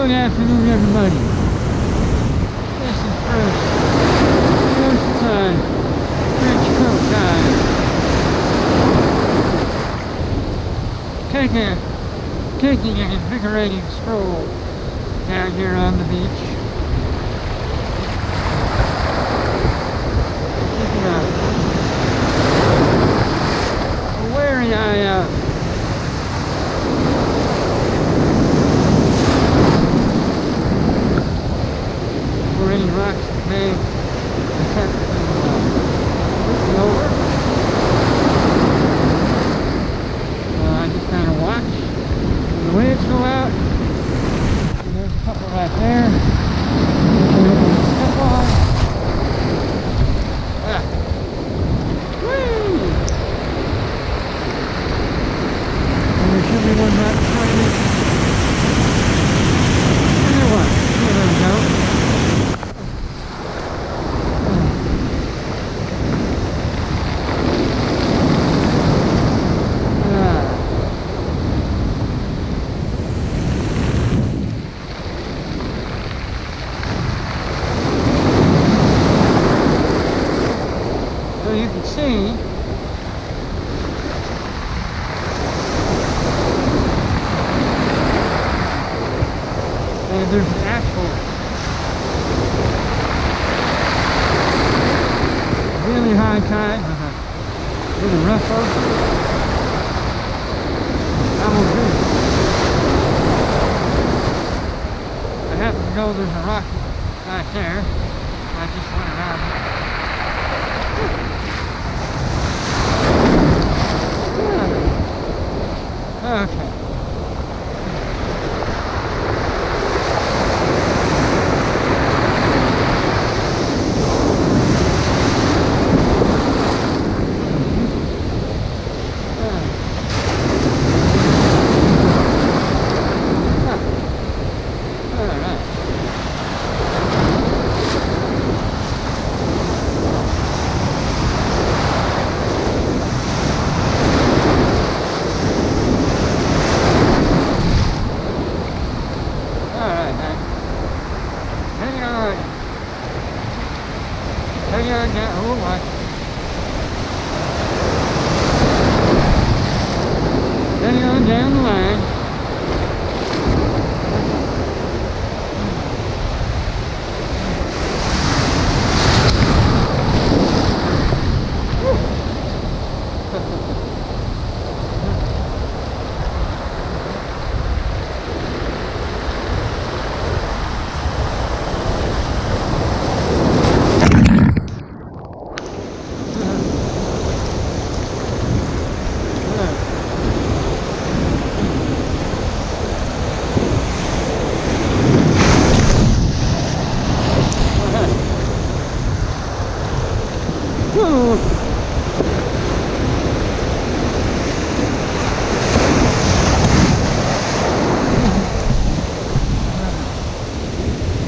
Good afternoon, everybody. This is Bruce. Oceanside. Rich Coat Time. Taking, taking an invigorating stroll down here on the beach. Out. A can see and there's an actual really high tide with rough ocean. I will do. I happen to know there's a rock right there. I just went around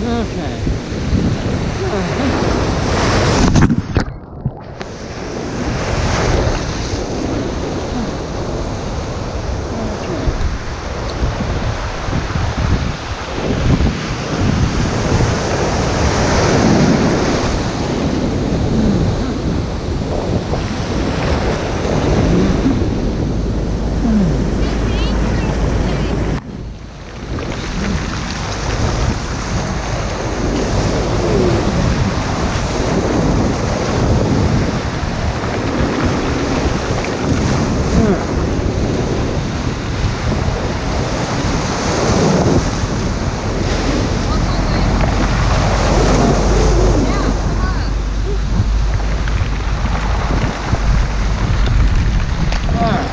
Okay. Okay. Alright.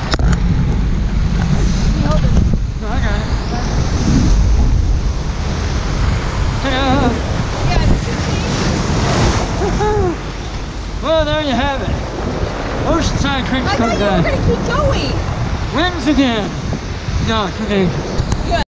No, I got it. Ta-da! Well, there you have it. Oceanside Creek's I come thought you were gonna keep going. Wins again. No, too dangerous.